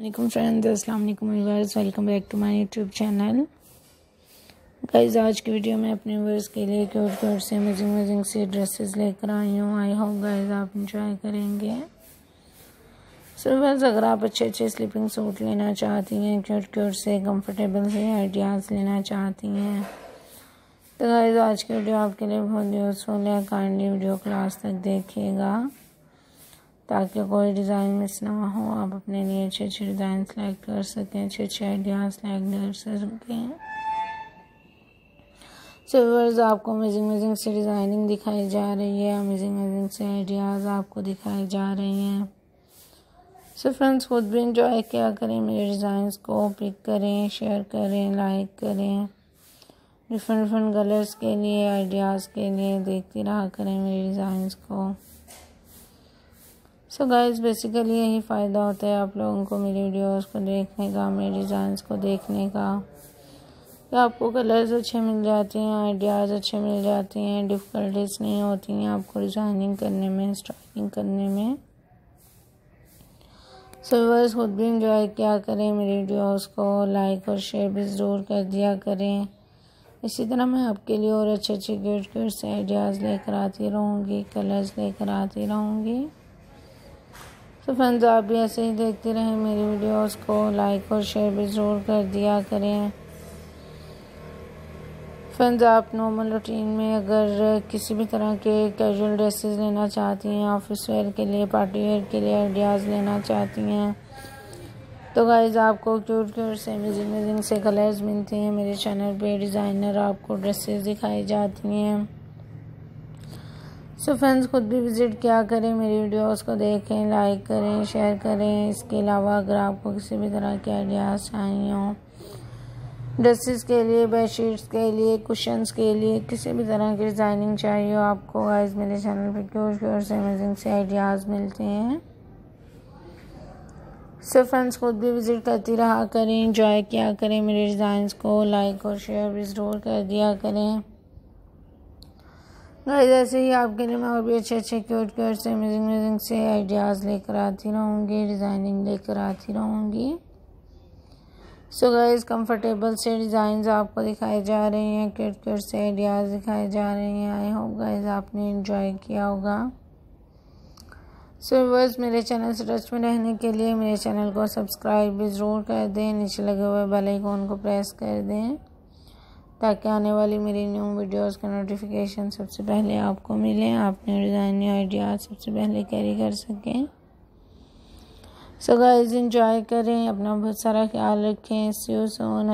वालेकुम फ्रेंड्स अस्सलाम वालेकुम viewers welcome back to my YouTube channel guys आज की वीडियो में अपने व्यूअर्स के लिए क्यूट क्यूट से अमेजिंग अमेजिंग से ड्रेसेस लेकर आई हूँ। आई होप गाइस आप इंजॉय करेंगे। सो so, अगर आप अच्छे अच्छे स्लीपिंग सूट लेना चाहती हैं क्यूट क्यूट से कंफर्टेबल से आइडियाज़ लेना चाहती हैं तो गाइस आज की वीडियो आपके लिए बहुत यूज़फुल है। काइंडली वीडियो क्लास तक देखिएगा। ताकि कोई डिज़ाइन मिस ना हो, आप अपने लिए अच्छे अच्छे डिज़ाइन सेलेक्ट कर सकें अच्छे अच्छे आइडियाज़ सेलेक्ट कर सकें। सिल्वर्स आपको अमेजिंग अमेजिंग से डिज़ाइनिंग दिखाई जा रही है अमेजिंग अमेजिंग से आइडियाज़ आपको दिखाए जा रहे हैं। सो फ्रेंड्स खुद भी इंजॉय किया करें, मेरे डिज़ाइंस को पिक करें शेयर करें लाइक करें। डिफरेंट डिफरेंट कलर्स के लिए आइडियाज़ के लिए देखती रहा करें मेरे डिज़ाइंस को। सो गाइस बेसिकली यही फ़ायदा होता है आप लोगों को मेरी वीडियोस को देखने का, मेरे डिज़ाइंस को देखने का। कि आपको कलर्स अच्छे मिल जाते हैं आइडियाज़ अच्छे मिल जाते हैं डिफ़िकल्टीज नहीं होती हैं आपको डिज़ाइनिंग करने में स्टाइलिंग करने में। सो बस खुद भी इंजॉय किया करें मेरी वीडियोस को लाइक और शेयर भी ज़रूर कर दिया करें। इसी तरह मैं आपके लिए और अच्छे अच्छे क्यूट से आइडियाज़ लेकर आती रहूँगी कलर्स लेकर आती रहूँगी। तो फ्रेंड्स, आप भी ऐसे ही देखते रहें मेरी वीडियोस को। लाइक और शेयर भी ज़रूर कर दिया करें। फ्रेंड्स, आप नॉर्मल रूटीन में अगर किसी भी तरह के कैजुअल ड्रेसेस लेना चाहती हैं ऑफ़िस वेयर के लिए पार्टी वेयर के लिए आइडियाज़ लेना चाहती हैं तो गाइज़ आपको क्यूट क्यूट से अमेजिंग अमेजिंग से कलर्स मिलते हैं। मेरे चैनल पे डिज़ाइनर आपको ड्रेसेस दिखाई जाती हैं। सो फ्रेंड्स खुद भी विज़िट क्या करें मेरी वीडियोस को देखें लाइक करें शेयर करें। इसके अलावा अगर आपको किसी भी तरह के आइडियाज़ चाहिए हों ड्रेसेस के लिए बेडशीट्स के लिए कुशंस के लिए, किसी भी तरह की डिज़ाइनिंग चाहिए हो, आपको गाइस मेरे चैनल पर क्योर क्योर से अमेजिंग से आइडियाज़ मिलते हैं। सो फ्रेंड्स खुद भी विज़िट करती रहा करें इंजॉय किया करें मेरे डिज़ाइंस को लाइक और शेयर भी ज़रूर कर दिया करें। गाइस ऐसे ही आपके लिए मैं और भी अच्छे अच्छे क्यूट क्यूट से अमेजिंग अमेजिंग से आइडियाज़ लेकर आती रहूँगी डिज़ाइनिंग लेकर आती रहूँगी। सो गाइस कंफर्टेबल से डिज़ाइन आपको दिखाए जा रहे हैं क्यूट क्यूट से आइडियाज़ दिखाए जा रहे हैं। आई होप गाइस आपने इन्जॉय किया होगा। सो बस मेरे चैनल से टच में रहने के लिए मेरे चैनल को सब्सक्राइब भी ज़रूर कर दें। नीचे लगे हुए बेल आइकॉन को प्रेस कर दें। ताकि आने वाली मेरी न्यू वीडियोस का नोटिफिकेशन सबसे पहले आपको मिले। आप आपने डिज़ाइन आइडिया सबसे पहले कैरी कर सकें। सो गाइस एंजॉय करें, अपना बहुत सारा ख्याल रखें। सी यू सोन